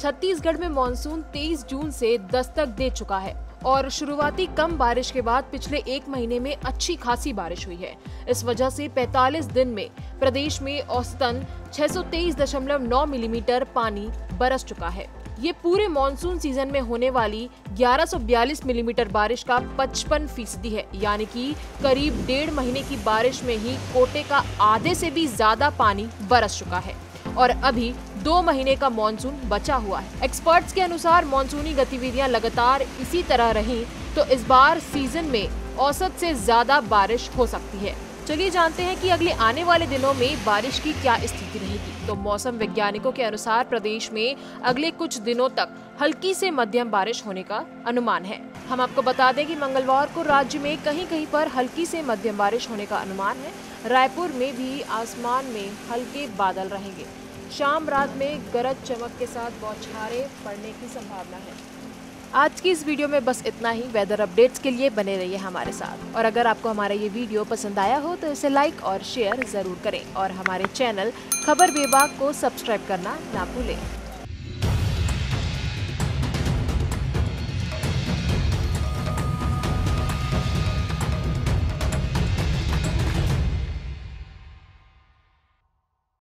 छत्तीसगढ़ में मानसून 23 जून से दस्तक दे चुका है और शुरुआती कम बारिश के बाद पिछले एक महीने में अच्छी खासी बारिश हुई है। इस वजह से 45 दिन में प्रदेश में औसतन 623.9 मिलीमीटर पानी बरस चुका है। ये पूरे मानसून सीज़न में होने वाली 1142 मिलीमीटर बारिश का 55 फ़ीसदी है, यानी कि करीब डेढ़ महीने की बारिश में ही कोटे का आधे से भी ज़्यादा पानी बरस चुका है। और अभी दो महीने का मानसून बचा हुआ है। एक्सपर्ट्स के अनुसार मानसूनी गतिविधियाँ लगातार इसी तरह रही तो इस बार सीज़न में औसत से ज़्यादा बारिश हो सकती है। चलिए जानते हैं कि अगले आने वाले दिनों में बारिश की क्या स्थिति रहेगी। तो मौसम वैज्ञानिकों के अनुसार प्रदेश में अगले कुछ दिनों तक हल्की से मध्यम बारिश होने का अनुमान है। हम आपको बता दें कि मंगलवार को राज्य में कहीं कहीं पर हल्की से मध्यम बारिश होने का अनुमान है। रायपुर में भी आसमान में हल्के बादल रहेंगे। शाम रात में गरज चमक के साथ बौछारें पड़ने की संभावना है। आज की इस वीडियो में बस इतना ही। वेदर अपडेट्स के लिए बने रहिए हमारे साथ। और अगर आपको हमारा ये वीडियो पसंद आया हो तो इसे लाइक और शेयर ज़रूर करें। और हमारे चैनल खबर विभाग को सब्सक्राइब करना ना भूलें।